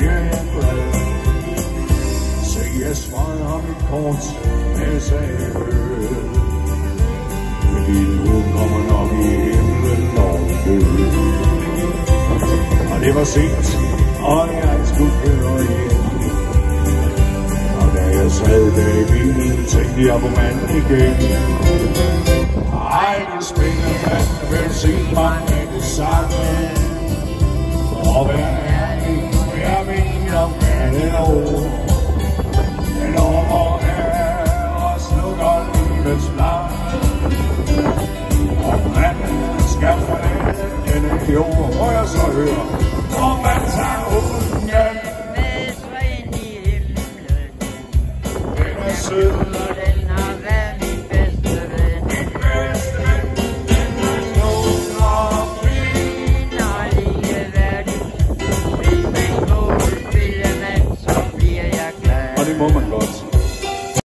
bliver jeg glad. Så jeg smed ham et kort, med sagde øl. Fordi nu kommer nok i himlen og død. Og det var sent, og jeg skulle køre hjem. Og da jeg sad I bilen, tænkte jeg på manden igen. Ej, den spændende mand, velsign mig med det samme. Og mener med det og slukker livets flamme. Og skal forlade denne jord, jeg så høre. Og man tager ungen, med træen i himlen. den er Vil man